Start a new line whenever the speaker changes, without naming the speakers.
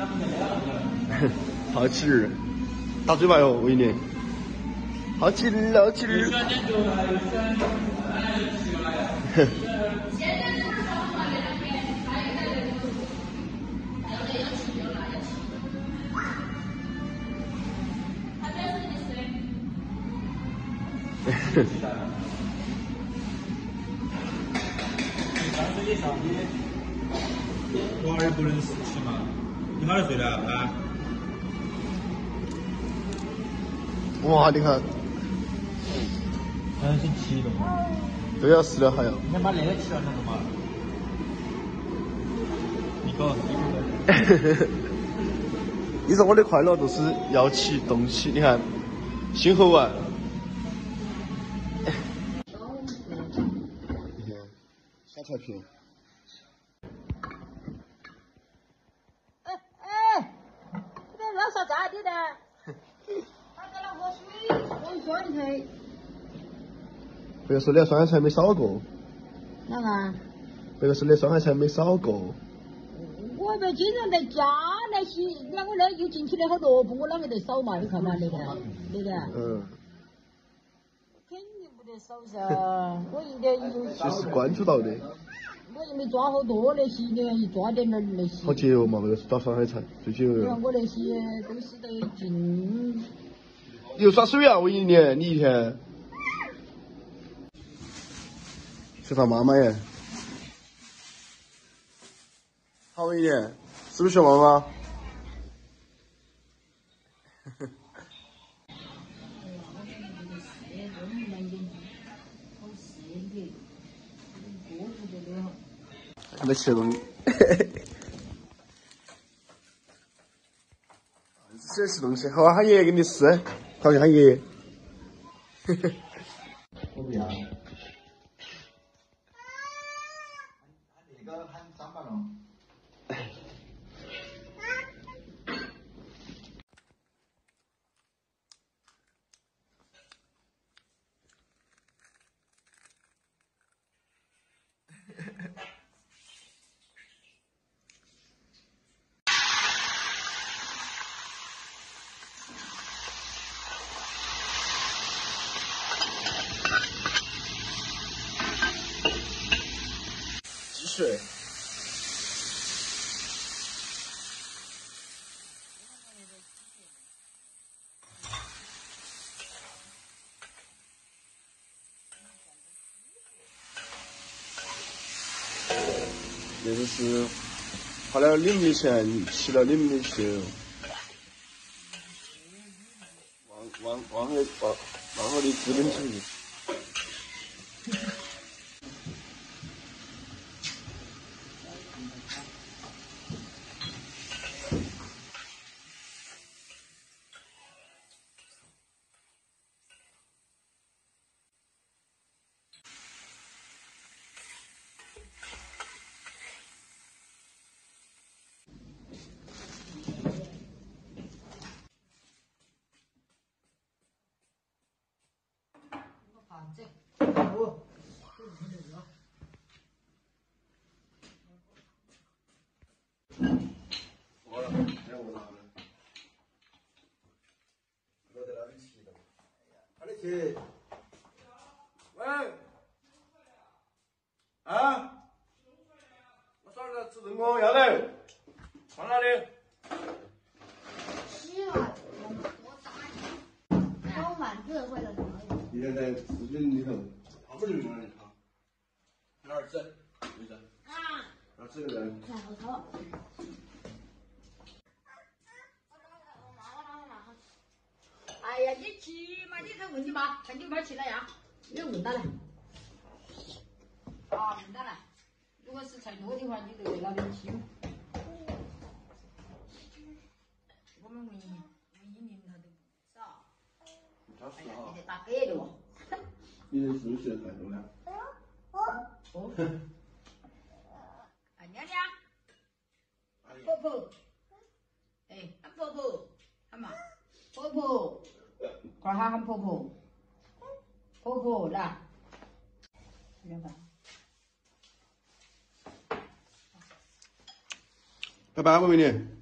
起儿，大嘴巴哟，维尼，好起儿，好起儿。
娃儿不能吃嘛？你哪儿睡的啊？
哇，你看，
嗯，是七栋。
都要死了还要。
你把那个吃了那个嘛？一个，一个。
你说我的快乐就是要起动起，你看，心猴丸。你看，小菜品。
哎哎，你这老少咋的的？他在那喝水，我说你看。
别个说的酸菜没少过。
哪个？
别个说的酸菜没少过。
我们经常在家那些，那我那又进去了好萝卜，我啷个得少嘛？你看嘛，那个，那个。
嗯。
肯定不得少噻，我应该有。
就是关注到的。
我又没抓好多那些，你看一抓点点那些。
好节约嘛，那个抓酸海菜最节约。
你看我那些都是得进。
你又耍水啊？我一年你一天。是他妈妈耶。好一点，是不是小妈妈？还没吃东西，嘿嘿吃吃东西，好啊，他爷爷给你吃，好给他爷爷。
我不要。
水。这就是花了你们的钱吃了两米球，往往往后往往后的资本主义。
盘子。
哦。
我了，还有我拿的。我在那里骑的。哪里去？喂。啊？我早上吃灯光要得。放哪里？
洗了，我打你。炒饭子或者什么？
今天在视频里头，他们就往那里跑。哪儿整？没整。
啊。
哪儿整个人？
看好炒。哎呀，你去嘛，你再问你妈，看你妈去哪样？你问到来。啊，问到来。如果是菜多的话，你就在那边去。我们文英，文英零头都不少。哎呀，你得打给的哦。
你的是不是太多了？
哦。哎，娘娘。婆婆。哎，喊婆婆，喊嘛？婆婆，快喊喊婆婆。婆婆来。明白。
拜拜，美女。
拜